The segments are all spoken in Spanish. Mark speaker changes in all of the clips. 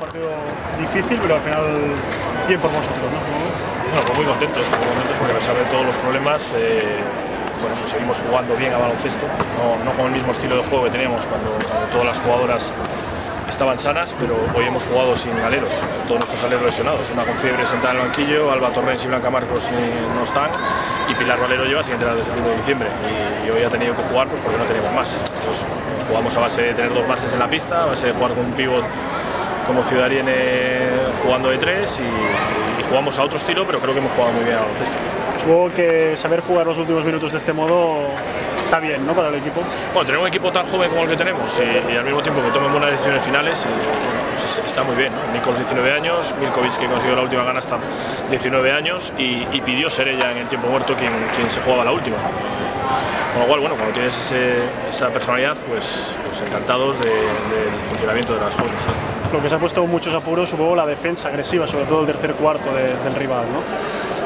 Speaker 1: partido difícil, pero al final bien por vosotros, ¿no?
Speaker 2: Bueno, pues muy contentos, muy contentos porque a pesar de todos los problemas, eh, bueno, pues seguimos jugando bien a baloncesto, no, no, con el mismo estilo de juego que teníamos cuando, cuando todas las jugadoras estaban sanas, pero hoy hemos jugado sin aleros, todos nuestros aleros lesionados. Una con fiebre sentada en el banquillo, Alba Torrens y Blanca Marcos eh, no están, y Pilar Valero lleva sin entrenar desde el 1 de diciembre. Y, hoy ha tenido que jugar pues, porque no teníamos más. Entonces, jugamos a base de tener dos bases en la pista, a base de jugar con un pivot como Ciudadariene jugando de tres y, y, jugamos a otro estilo, pero creo que hemos jugado muy bien al baloncesto.
Speaker 1: Supongo que saber jugar los últimos minutos de este modo está bien ¿no? para el equipo.
Speaker 2: Bueno, tener un equipo tan joven como el que tenemos y, y al mismo tiempo que tomen buenas decisiones finales, y, bueno, pues está muy bien. ¿no? Nicols 19 años, Milkovic que consiguió la última gana hasta 19 años y, y, pidió ser ella en el tiempo muerto quien, quien se jugaba la última. Con lo cual, bueno, cuando tienes ese, esa personalidad, pues, pues encantados de, del funcionamiento de las jóvenes. ¿sí?
Speaker 1: Lo que se ha puesto muchos apuros, supongo, la defensa agresiva, sobre todo el tercer cuarto de, del rival, ¿no?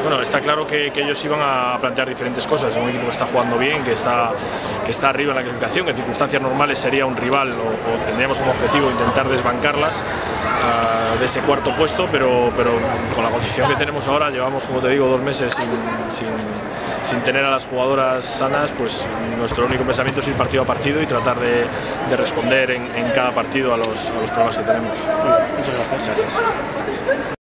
Speaker 2: Bueno, está claro que, que, ellos iban a plantear diferentes cosas. Es un equipo que está jugando bien, que está, que está arriba en la clasificación, que en circunstancias normales sería un rival o, o tendríamos como objetivo intentar desbancarlas uh, de ese cuarto puesto, pero, pero con la condición que tenemos ahora, llevamos, como te digo, dos meses sin, sin, sin tener a las jugadoras sanas, pues nuestro único pensamiento es ir partido a partido y tratar de, de responder en, en, cada partido a los, a los problemas que tenemos.
Speaker 1: Muchas gracias. gracias.